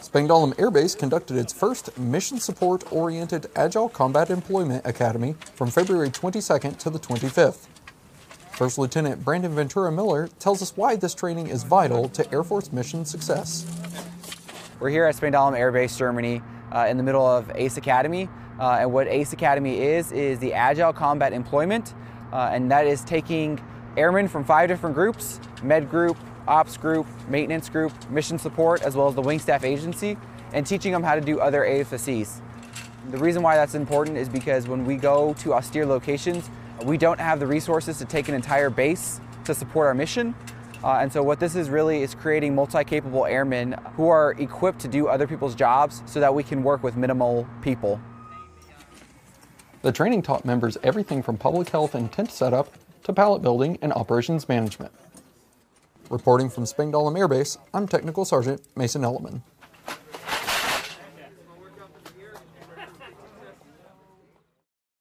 Spangdahlem Air Base conducted its first mission support oriented Agile Combat Employment Academy from February 22nd to the 25th. First Lieutenant Brandon Ventura Miller tells us why this training is vital to Air Force mission success. We're here at Spangdahlem Air Base, Germany, uh, in the middle of ACE Academy. Uh, and what ACE Academy is, is the Agile Combat Employment, uh, and that is taking airmen from five different groups, med group, ops group, maintenance group, mission support, as well as the wing staff agency, and teaching them how to do other AFSCs. The reason why that's important is because when we go to austere locations, we don't have the resources to take an entire base to support our mission. Uh, and so what this is really is creating multi-capable airmen who are equipped to do other people's jobs so that we can work with minimal people. The training taught members everything from public health and tent setup to pallet building and operations management. Reporting from Spangdahlem Air Base, I'm Technical Sergeant Maeson Elleman.